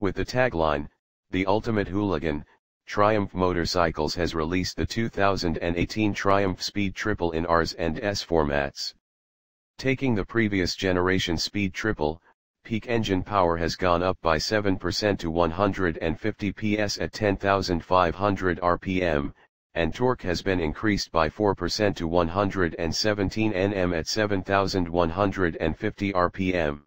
With the tagline, The Ultimate Hooligan, Triumph Motorcycles has released the 2018 Triumph Speed Triple in Rs and S formats. Taking the previous generation Speed Triple, peak engine power has gone up by 7% to 150 PS at 10,500 RPM, and torque has been increased by 4% to 117 Nm at 7,150 RPM.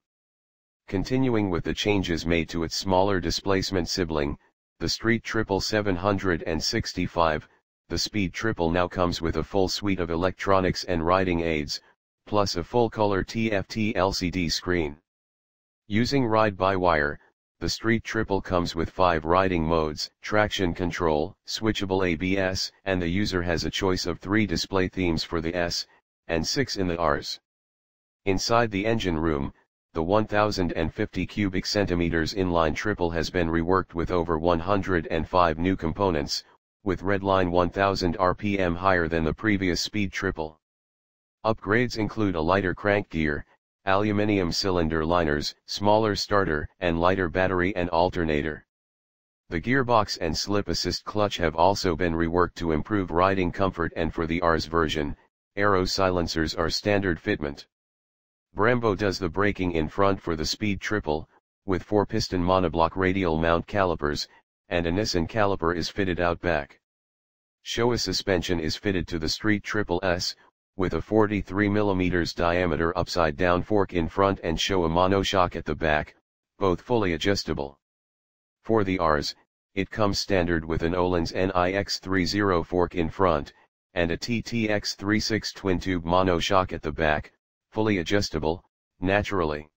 Continuing with the changes made to its smaller displacement sibling, the Street Triple 765, the Speed Triple now comes with a full suite of electronics and riding aids, plus a full-color TFT LCD screen. Using ride-by-wire, the Street Triple comes with 5 riding modes, traction control, switchable ABS, and the user has a choice of 3 display themes for the S, and 6 in the Rs. Inside the engine room, the 1050 cubic centimeters inline triple has been reworked with over 105 new components, with redline 1000 RPM higher than the previous speed triple. Upgrades include a lighter crank gear, aluminium cylinder liners, smaller starter, and lighter battery and alternator. The gearbox and slip assist clutch have also been reworked to improve riding comfort and for the Rs version, Arrow silencers are standard fitment. Brembo does the braking in front for the Speed Triple, with 4-piston monoblock radial mount calipers, and a Nissin caliper is fitted out back. Showa suspension is fitted to the Street Triple S, with a 43mm diameter upside down fork in front and Showa monoshock at the back, both fully adjustable. For the Rs, it comes standard with an Öhlins NIX30 fork in front, and a TTX36 twin-tube monoshock at the back, fully adjustable, naturally.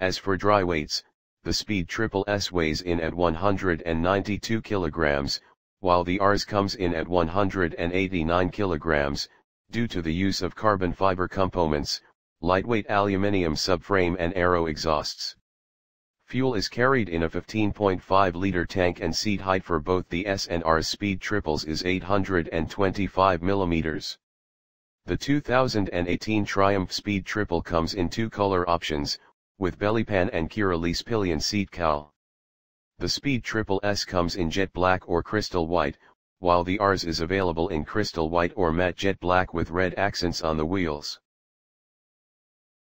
As for dry weights, the Speed Triple S weighs in at 192 kilograms, while the Rs comes in at 189 kilograms, due to the use of carbon fiber components, lightweight aluminium subframe and Arrow exhausts. Fuel is carried in a 15.5 liter tank and seat height for both the S and R speed triples is 825 mm. The 2018 Triumph Speed Triple comes in two color options, with bellypan and Kir-Elise pillion seat cowl. The Speed Triple S comes in jet black or crystal white, while the Rs is available in crystal white or matte jet black with red accents on the wheels.